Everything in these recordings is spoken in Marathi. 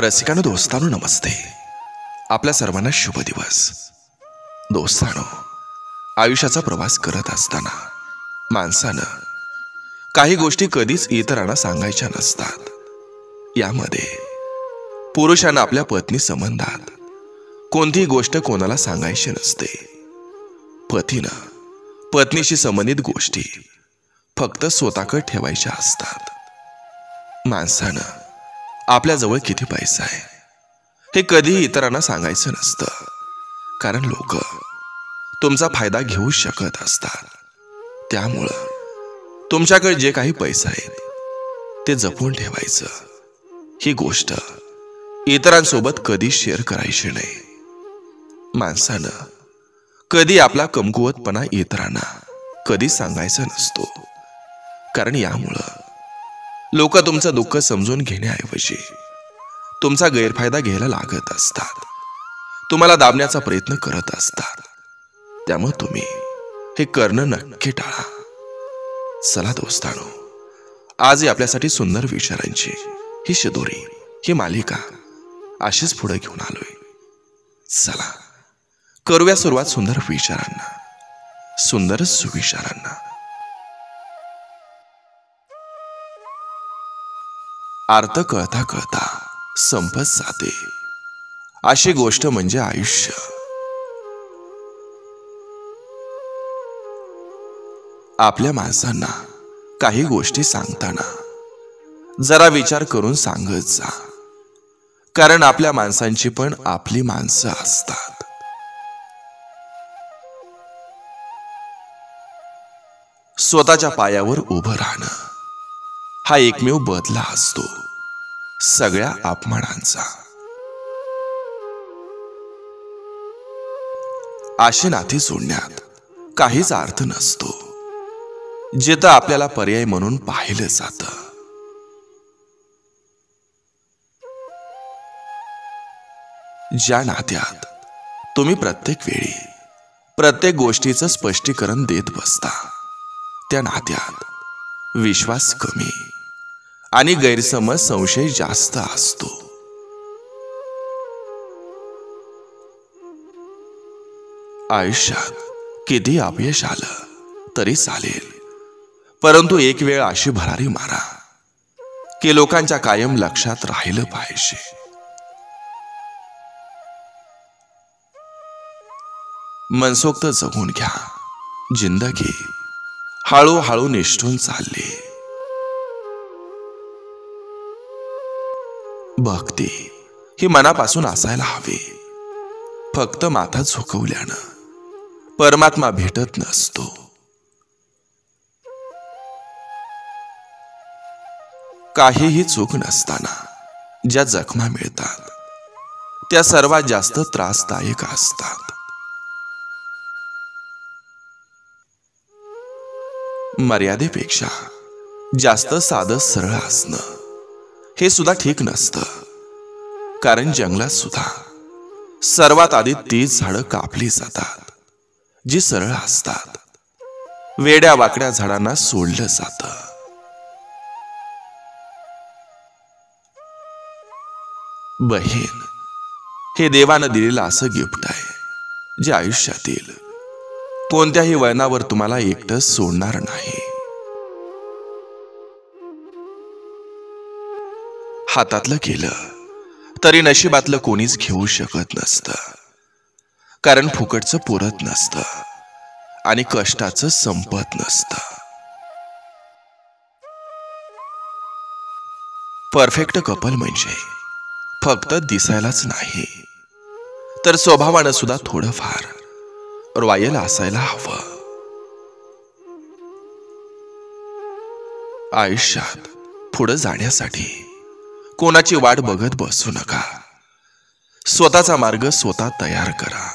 रसिकानं दोस्तानो नमस्ते. आपल्या सर्वांना शुभ दिवस. दोस्तानो आयुष्याचा प्रवास करत असताना माणसानं काही गोष्टी कधीच इतरांना सांगायच्या नसतात. यामध्ये पुरुषांना आपल्या पत्नी संबंधात कोणतीही गोष्ट कोणाला सांगायची नसते. पतीनं पत्नीशी संबंधित गोष्टी फक्त स्वतःकडे ठेवायच्या असतात. माणसानं आपल्याजवळ किती पैसा आहे? हे कधीही इतरांना सांगायचं नसतं. कारण लोक तुमचा फायदा घेऊ शकत असतात. त्यामुळं तुमच्याकडे जे काही पैसा आहेत ते जपून ठेवायचं. ही गोष्ट इतरांसोबत कधी शेअर करायची नाही. माणसानं कधी आपला कमकुवतपणा इतरांना कधी सांगायचा नसतो. कारण यामुळं लोक तुमचं दुःख समजून घेण्याऐवजी तुमचा गैरफायदा घ्यायला लागत असतात. तुम्हाला दाबण्याचा प्रयत्न करत असतात. त्यामुळे तुम्ही हे करणं नक्की टाळा. चला दोस्तानो आज आपल्यासाठी सुंदर विचारांची ही शिदोरी ही मालिका अशीच पुढे घेऊन आलोय. चला करूया सुरुवात सुंदर विचारांना सुंदर सुविचारांना. अर्थ कळता कळता संपत जाते. अशी गोष्ट म्हणजे आयुष्य. आपल्या माणसांना काही गोष्टी सांगताना जरा विचार करून सांगत जा. कारण आपल्या माणसांची पण आपली माणसं असतात. स्वतःच्या पायावर उभं राहणं. हा एकमेव बदला असतो. सगळ्या अपमानांचा. अशी नाती सोडण्यात काहीच अर्थ नसतो. जिथं आपल्याला पर्याय म्हणून पाहिलं जात. ज्या नात्यात तुम्ही प्रत्येक वेळी प्रत्येक गोष्टीचं स्पष्टीकरण देत बसता त्या नात्यात विश्वास कमी आणि गैरसमज संशय जास्त असतो. आयुष्यात किती अपयश आलं तरी चालेल. परंतु एक वेळ अशी भरारी मारा की लोकांच्या कायम लक्षात राहिलं पाहिजे. मनसोक्त जगून घ्या. जिंदगी हळूहळू निष्ठून चालली. भक्ती ही मनापासून असायला हवी. फक्त माथा झुकवल्यानं परमात्मा भेटत नसतो. काहीही चूक नसताना ज्या जखमा मिळतात त्या सर्वात जास्त त्रासदायक असतात. मर्यादेपेक्षा जास्त साधं सरळ असणं. हे सुद्धा ठीक नसतं. कारण जंगलात सुद्धा सर्वात आधी तीच झाडं कापली जातात जी सरळ असतात. वेड्या वाकड्या झाडांना सोडलं जात. बहीण हे देवानं दिलेलं असं गिफ्ट आहे जे आयुष्यातील कोणत्याही वळणावर तुम्हाला एकटं सोडणार नाही. हातातलं केलं तरी नशिबातलं कोणीच घेऊ शकत नसतं. कारण फुकटचं पुरत नसतं आणि कष्टाचं संपत नसतं. परफेक्ट कपल म्हणजे फक्त दिसायलाच नाही तर स्वभावानं सुद्धा थोडंफार रॉयल असायला हवं. आयुष्यात पुढे जाण्यासाठी कोणाची वाट बघत बसू नका. स्वतःचा मार्ग स्वतः तयार करा.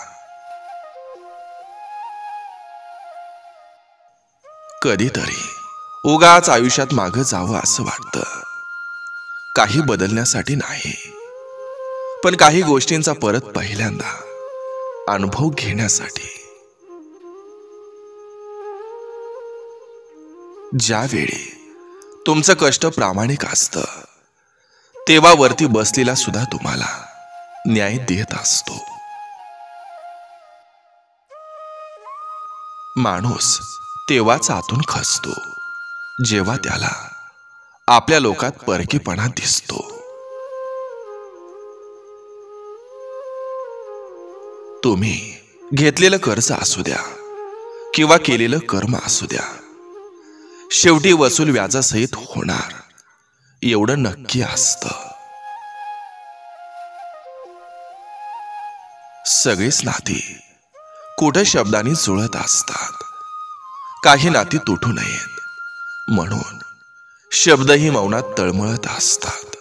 कधीतरी उगाच आयुष्यात मागं जावं असं वाटतं. काही बदलण्यासाठी नाही. पण काही गोष्टींचा परत पहिल्यांदा अनुभव घेण्यासाठी. ज्यावेळी तुमचं कष्ट प्रामाणिक असतं तेव्हा वरती बसलेला सुद्धा तुम्हाला न्याय देत असतो. माणूस तेव्हाच आतून खचतो जेव्हा त्याला आपल्या लोकात परकीपणा दिसतो. तुम्ही घेतलेलं कर्ज असू द्या किंवा केलेलं कर्म असू द्या. शेवटी वसूल व्याजासहित होणार. एवढं नक्की असत. सगळीच नाती कुठे शब्दांनी जुळत असतात. काही नाती तुटू नयेत. म्हणून शब्दही मौनात तळमळत असतात.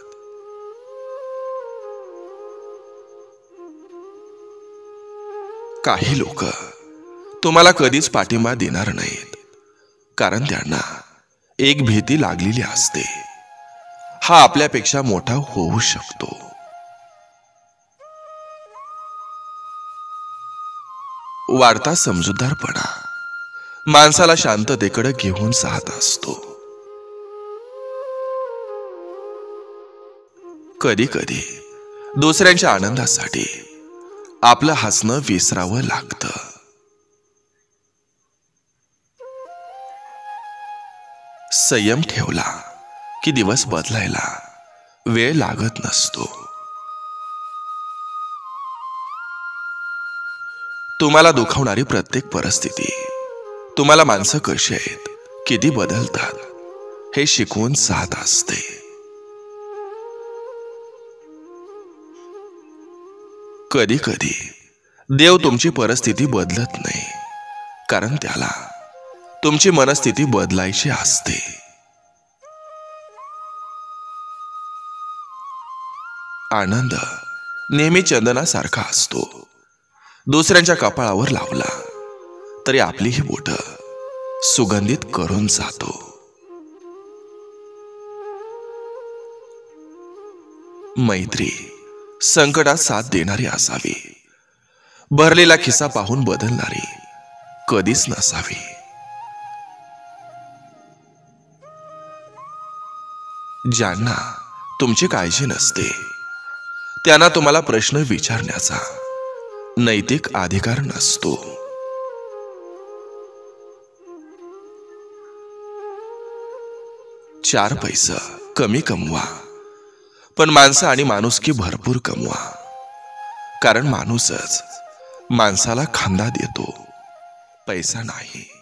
काही लोक तुम्हाला कधीच पाठिंबा देणार नाहीत. कारण त्यांना एक भीती लागलेली असते. हा आपल्यापेक्षा मोठा होऊ शकतो. वाढता समजूतदारपणा. माणसाला शांततेकडे घेऊन जात असतो. कधी कधी दुसऱ्यांच्या आनंदासाठी आपलं हसणं विसरावं लागतं. संयम ठेवला. की दिवस बदलायला वेळ लागत नसतो. तुम्हाला दुखावणारी प्रत्येक परिस्थिती तुम्हाला माणसं कशी आहेत किती बदलतात हे शिकवून साथ असते. कधी कधी देव तुमची परिस्थिती बदलत नाही कारण त्याला तुमची मनस्थिती बदलायची असते. आनंद नेहमी चंदनासारखा असतो. दुसऱ्यांच्या कपाळावर लावला तरी आपली ही बोट सुगंधित करून जातो. मैत्री संकटात साथ देणारी असावी. भरलेला खिसा पाहून बदलणारी कधीच नसावी. ज्यांना तुमची काळजी नसते त्यांना तुम्हाला प्रश्न विचारण्याचा नैतिक अधिकार नसतो. चार पैसा कमी कमवा पण माणसं आणि माणुसकी भरपूर कमवा. कारण माणूसच माणसाला खांदा देतो पैसा नाही.